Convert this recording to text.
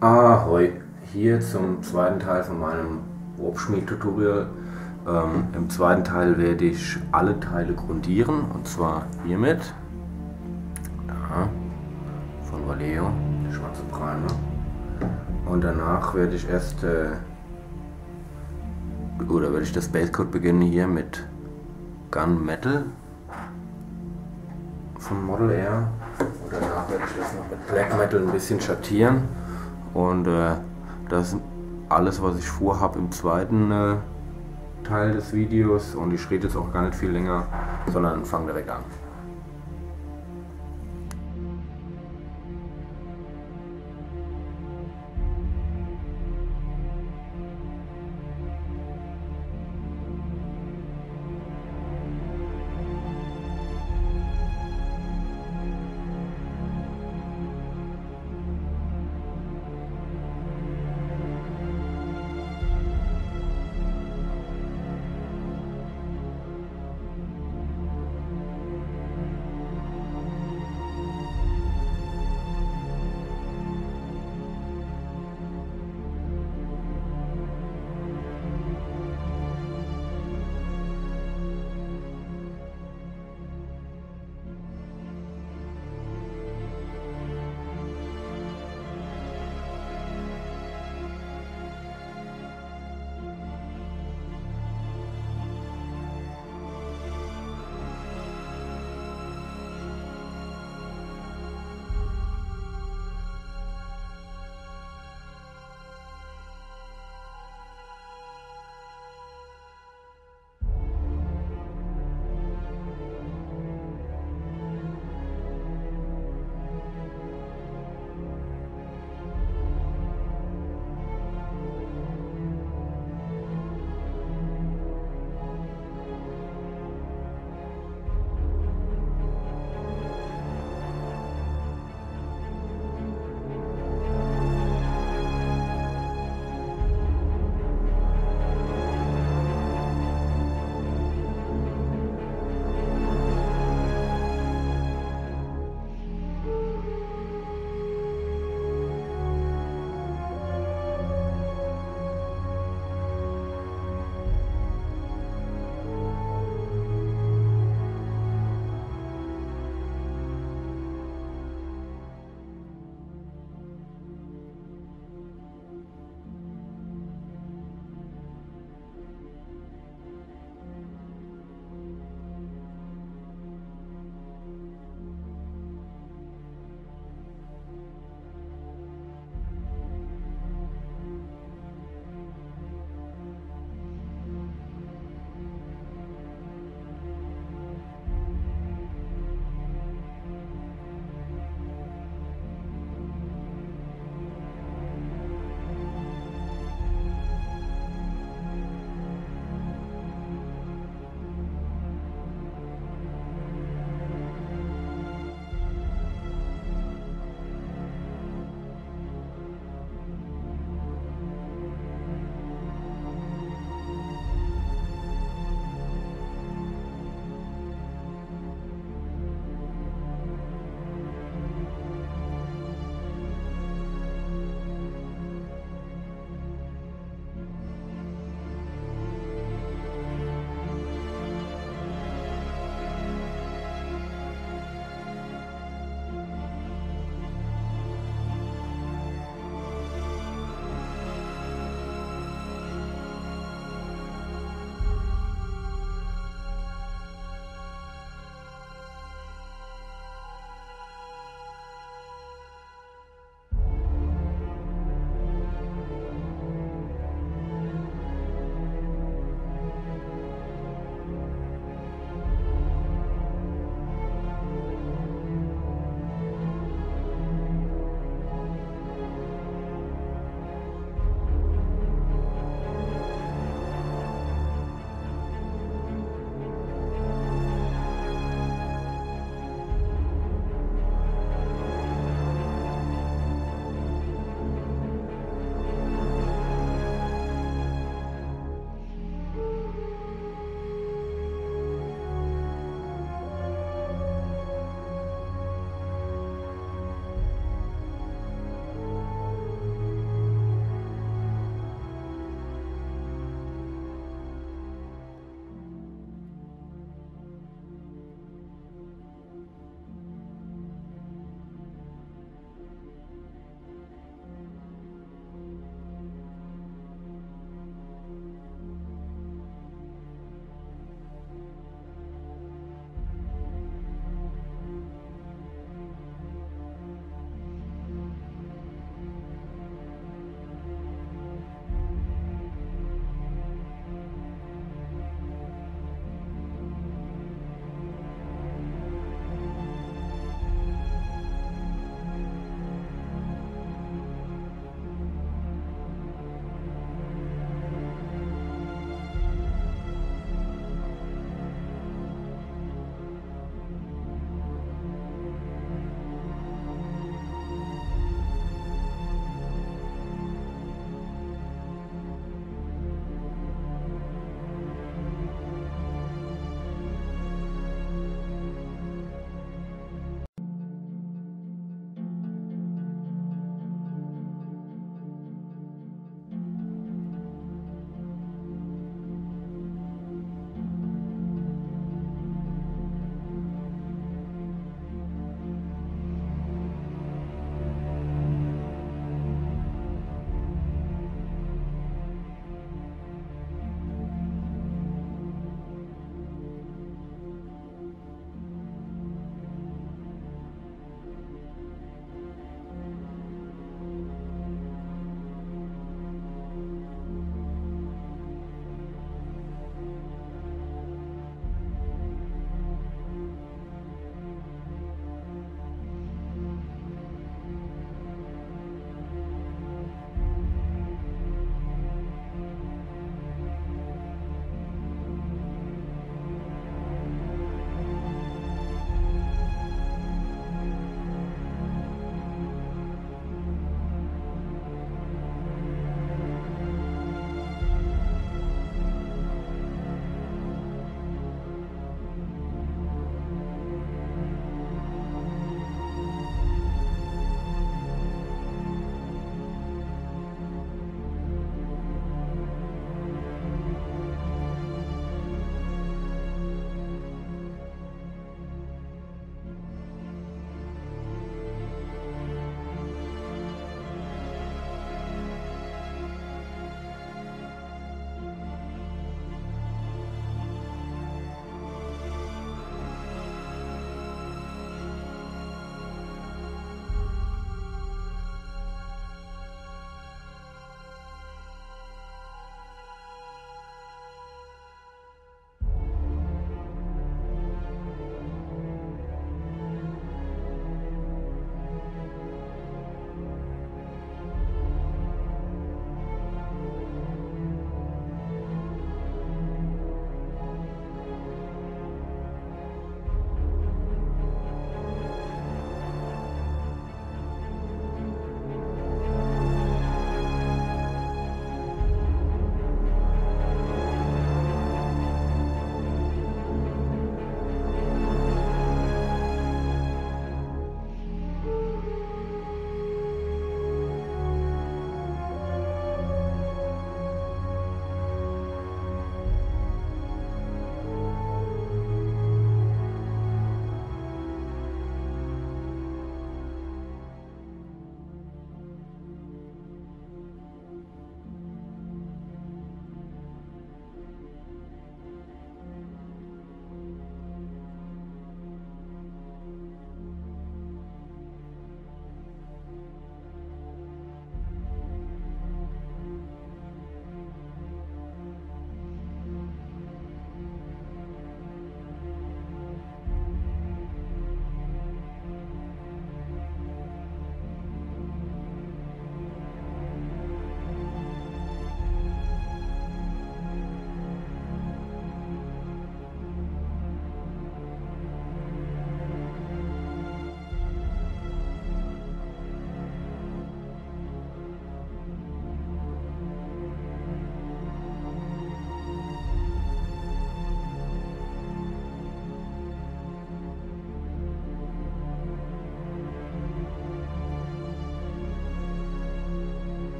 Ahoi, hier zum zweiten Teil von meinem Warpschmied-Tutorial. Ähm, Im zweiten Teil werde ich alle Teile grundieren und zwar hiermit. Da, von Vallejo, der schwarze Primer. Und danach werde ich erst, äh, oder werde ich das Basecode beginnen hier mit Gun Metal von Model Air. Ich das noch mit Black Metal ein bisschen schattieren. Und äh, das ist alles, was ich vorhabe im zweiten äh, Teil des Videos. Und ich rede jetzt auch gar nicht viel länger, sondern fange direkt an.